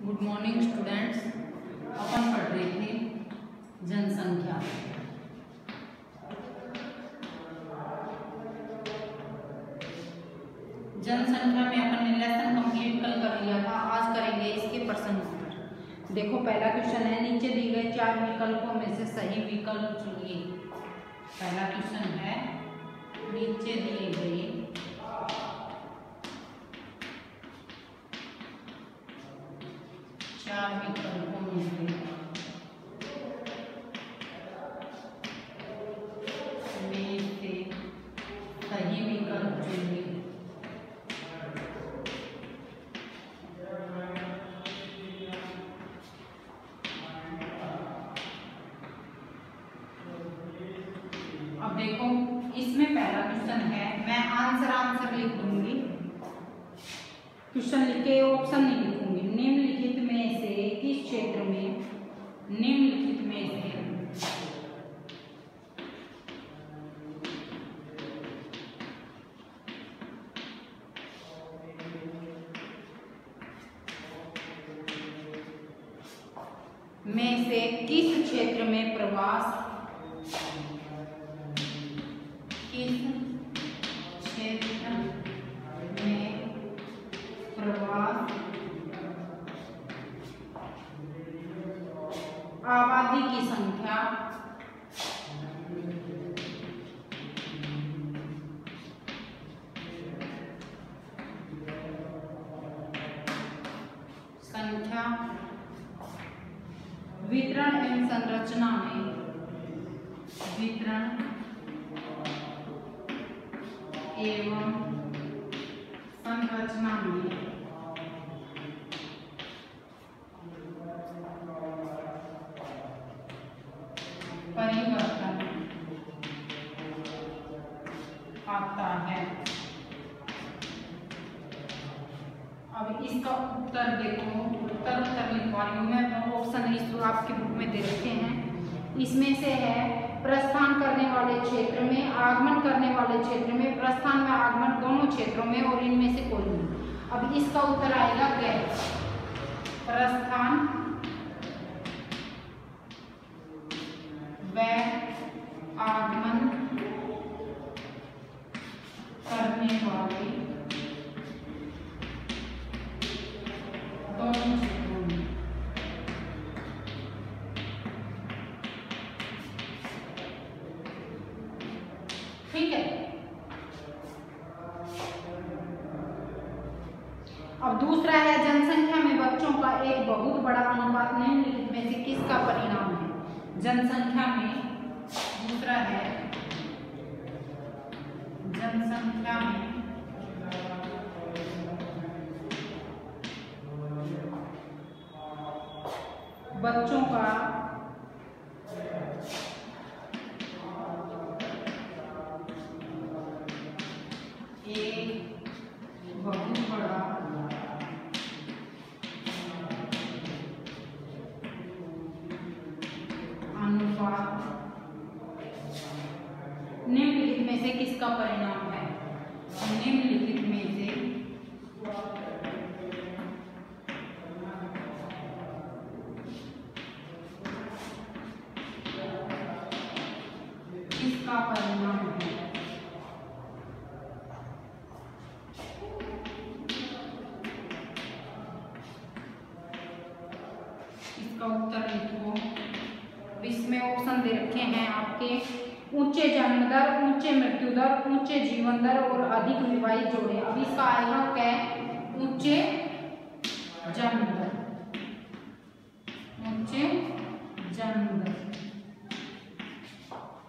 Good morning students अपन पढ़ रहे थे जनसंख्या। जनसंख्या में अपन ने लेसन कंप्लीट कल कर लिया था, आज करेंगे इसके प्रश्न उत्तर देखो, पहला क्वेश्चन है, नीचे दिए गए चार विकल्पों में से सही विकल्प चुनिए। पहला क्वेश्चन है, नीचे दिए गए देखो इसमें पहला क्वेश्चन है मैं आंसर आंसर लिख दूँगी। क्वेश्चन लिख के ऑप्शन में से किस क्षेत्र में प्रवास एवं संरचना में परिवर्तन। आता है। अब इसका उत्तर देखो। उत्तर उत्तर लिखवा रही हूँ मैं? ऑप्शन इस आपके बुक में दे रखे हैं। इसमें से है, प्रस्थान करने वाले क्षेत्र आगमन करने वाले क्षेत्र में, प्रस्थान व आगमन दोनों क्षेत्रों में और इनमें से कोई नहीं। अब इसका उत्तर आएगा गैर प्रस्थान व आगमन जनसंख्या में दूसरा है। जनसंख्या में बच्चों का किसका परिणाम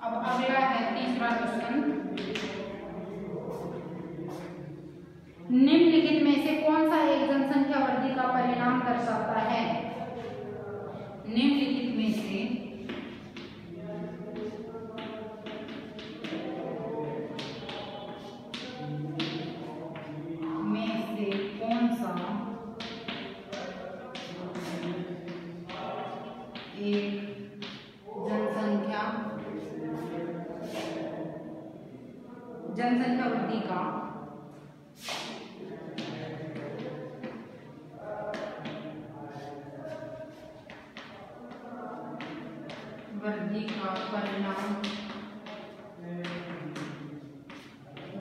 अब अगला है तीसरा क्वेश्चन। निम्नलिखित में से कौन सा एक जनसंख्या वृद्धि का परिणाम कर सकता है? निम्नलिखित में से वृद्धि का परिणाम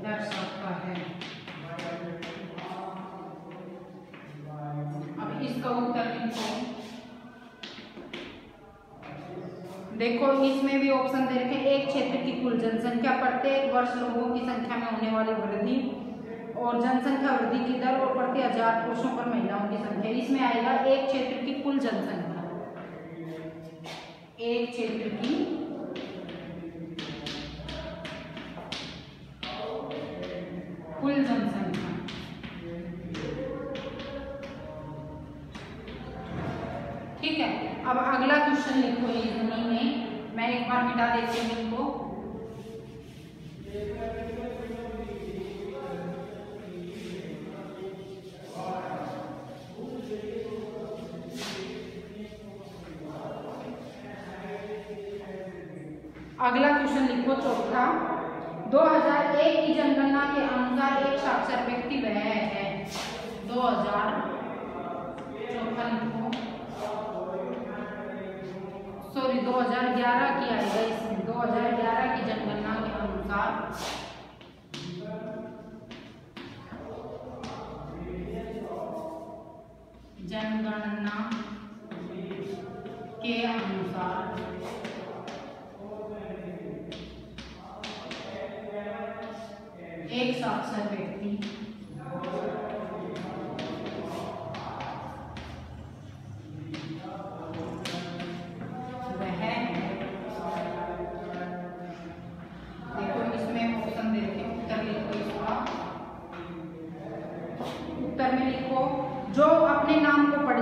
दर्शाता है अब इसका उत्तर लिखो देखो, इसमें भी ऑप्शन दे रखे एक क्षेत्र की कुल जनसंख्या प्रत्येक वर्ष लोगों की संख्या में होने वाली वृद्धि और जनसंख्या वृद्धि की दर और प्रति हज़ार पुरुषों पर महिलाओं की संख्या। इसमें आएगा एक क्षेत्र की कुल जनसंख्या। एक क्षेत्र की कुल जनसंख्या। ठीक है, अब अगला क्वेश्चन लिखो ये में। मैं एक बार मिटा देती हूँ इनको। 2011 की आएगा इसमें। 2011 की जनगणना के अनुसार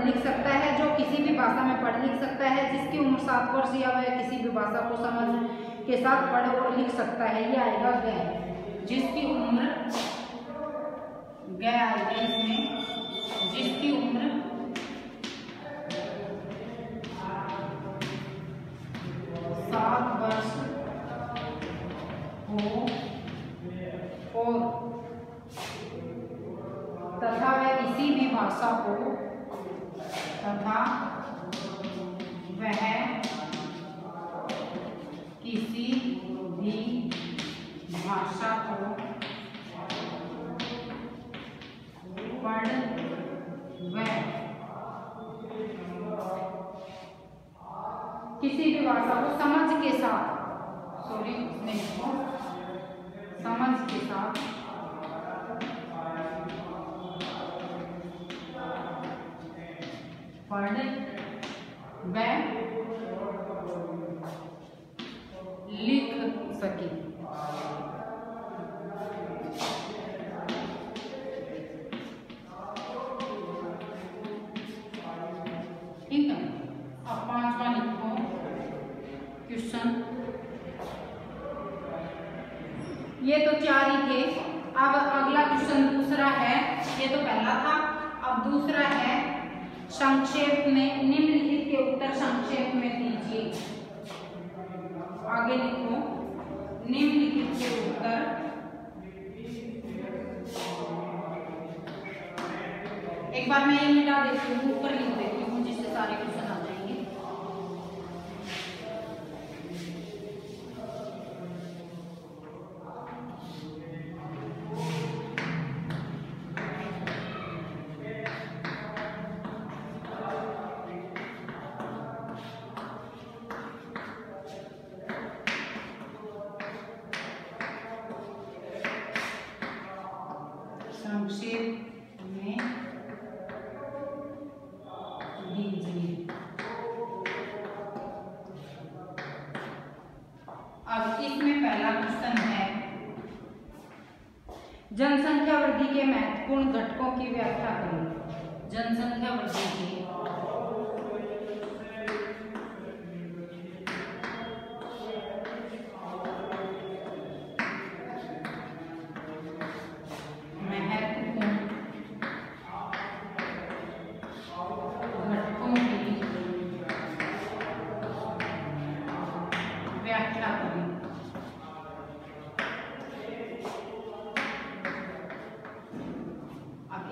लिख सकता है, जो किसी भी भाषा में पढ़ लिख सकता है, जिसकी उम्र सात वर्ष या वह किसी भी भाषा को समझ के साथ पढ़ और लिख सकता है। ये आएगा गैर जिसकी उम्र गया आएगा इसमें। जिसकी उम्र सात वर्ष हो और तथा वह किसी भी भाषा को तथा वह किसी भी भाषा को पढ़ व किसी भी भाषा को समझ के साथ सॉरी नहीं, समझ के साथ पढ़ व लिख सके के एक बार मैं ये मिटा देती हूँ, ऊपर लिख देती हूँ जिससे सारे क्वेश्चन जनसंख्या वृद्धि के महत्वपूर्ण घटकों की व्याख्या करो। जनसंख्या वृद्धि के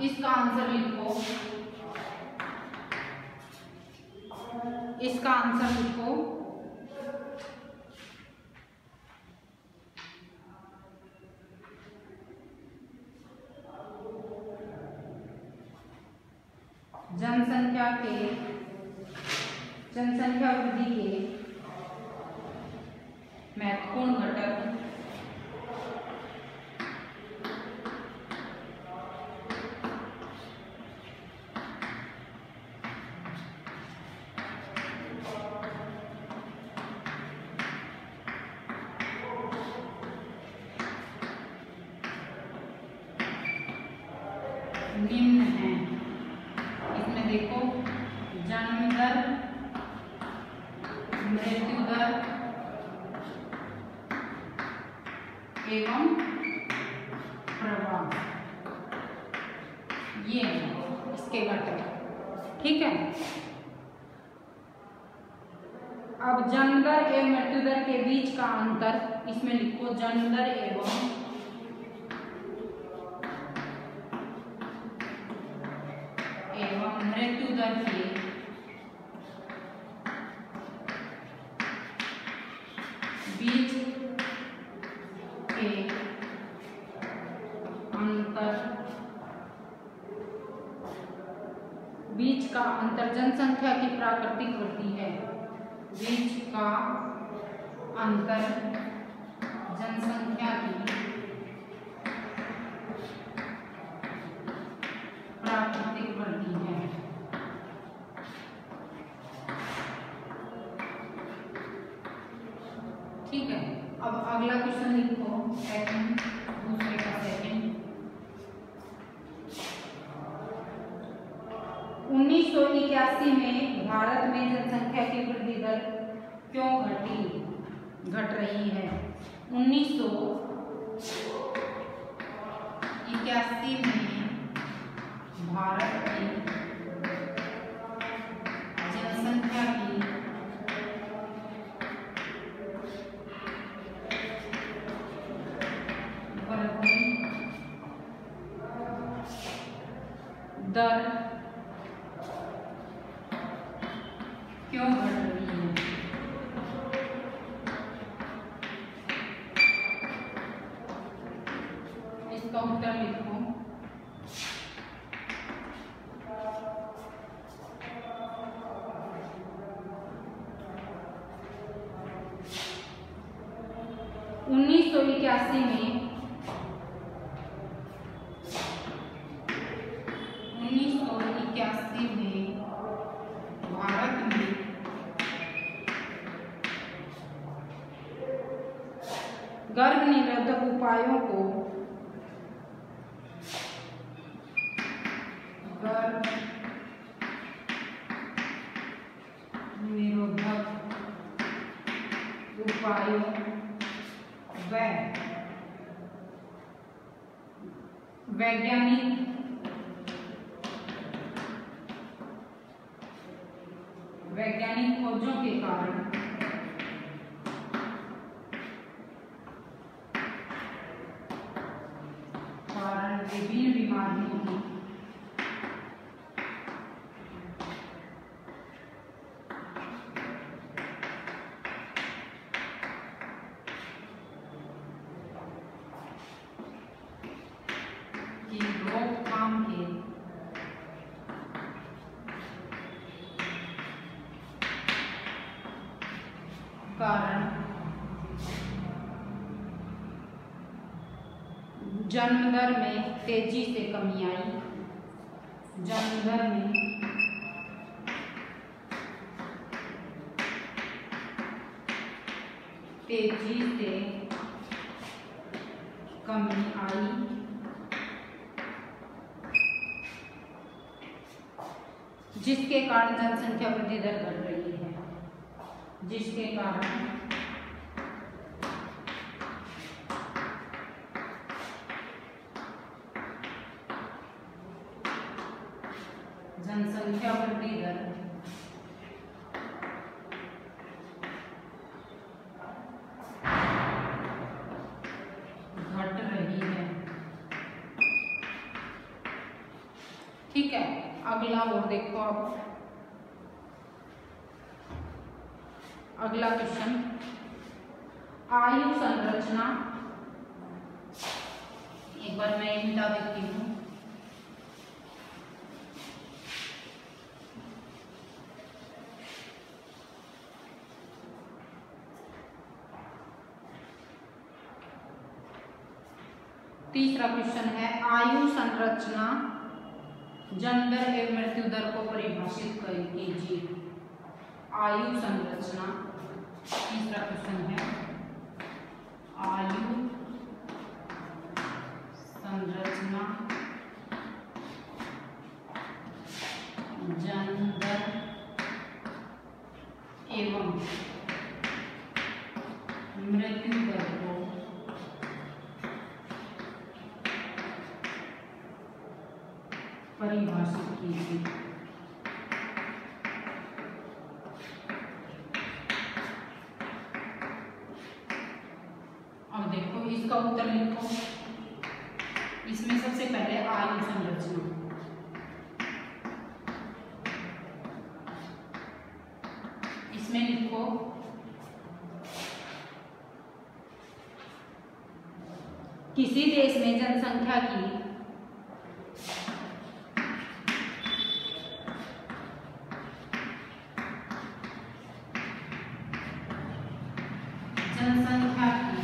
इसका आंसर लिखो। इसका आंसर लिखो जनसंख्या के जनसंख्या वृद्धि के महत्वपूर्ण घटक निम्न है। इसमें देखो जन्म दर मृत्यु दर एवं प्रवाह ये इसके घटक। ठीक है? अब जन्म दर एवं मृत्यु दर के बीच का अंतर, इसमें लिखो जन्म दर एवं एवं मृत्यु दर के। बीच के अंतर। बीच का अंतर जनसंख्या की प्राकृतिक वृद्धि है। बीच का अंतर जनसंख्या की प्राकृतिक वृद्धि है ठीक है। अब अगला क्वेश्चन लिखो सेकंड दूसरे का सेकंड उन्नीस सौ इक्यासी में भारत में जनसंख्या की वृद्धि दर क्यों घटी? घट रही है। उन्नीस सौ इक्यासी में भारत की दर क्यों बढ़ गर्भ निरोधक उपायों को गर्भ निरोधक उपायों वैज्ञानिक की रोकथाम के। कारण। जन्म में तेज़ी से कमी आई। जन्म में तेज़ी से कमी आई। जिसके कारण जनसंख्या वृद्धि दर घट रही है। जिसके कारण ठीक है? अगला और देखो आप अगला क्वेश्चन आयु संरचना। एक बार मैं मिटा देती हूँ। तीसरा क्वेश्चन है, आयु संरचना। जन्म दर एवं मृत्यु दर को परिभाषित कीजिए। आयु संरचना तीसरा क्वेश्चन है। आयु संरचना जन्म दर एवं मृत्यु दर को परिभाषित कीजिए अब देखो, इसका उत्तर लिखो। इसमें सबसे पहले आयु संरचना इसमें लिखो, किसी देश में जनसंख्या की जनसंख्या की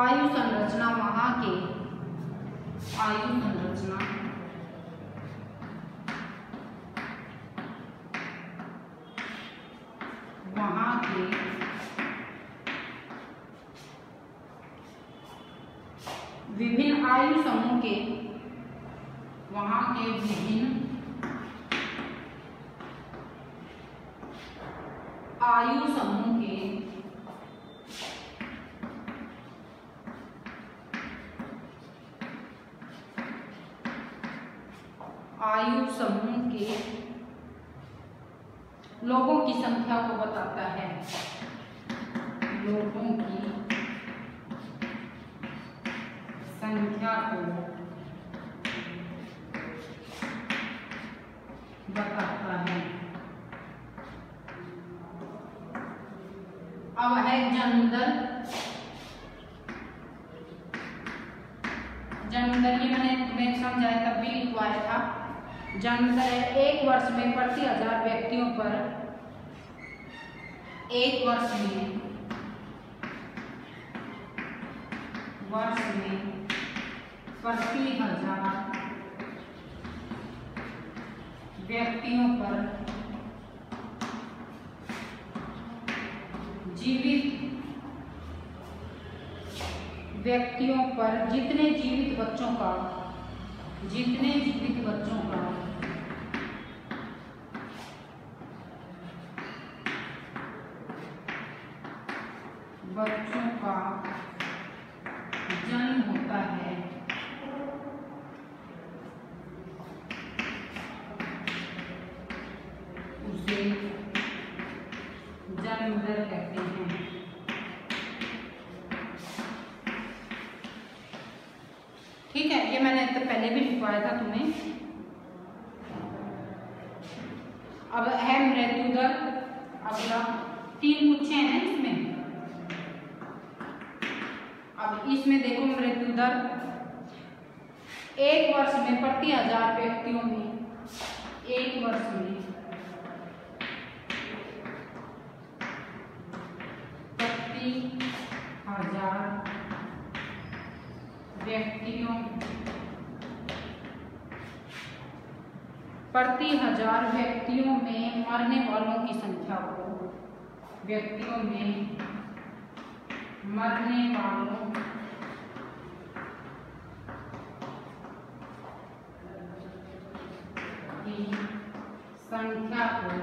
आयु संरचना वहाँ के आयु संरचना वहाँ के आयु समूह के, वहाँ के विभिन्न आयु समूह के आयु समूह के लोगों की संख्या को बताता है। लोगों की संख्या को बताता है अब है मैंने तुम्हें समझाया तब भी लिखवाया था। है, एक वर्ष में प्रति हज़ार व्यक्तियों पर एक वर्ष में वर्ष में प्रति हज़ार। व्यक्तियों पर जीवित व्यक्तियों पर जितने जीवित बच्चों का, जितने जीवित बच्चों का ठीक है, ये मैंने तो पहले भी लिखवाया था तुम्हें। अब है मृत्यु दर अगला। तीन पूछे हैं इसमें? अब इसमें देखो मृत्यु दर एक वर्ष में प्रति हज़ार व्यक्तियों में, एक वर्ष में। प्रति हज़ार व्यक्तियों में मरने वालों की संख्या को व्यक्तियों में मरने वालों की संख्या को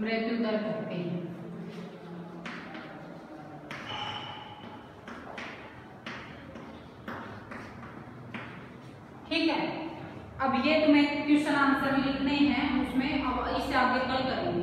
मृत्यु दर कहते हैं ठीक है अब ये तुम्हें क्वेश्चन आंसर लिखने हैं उसमें अब इससे आगे कल करेंगे।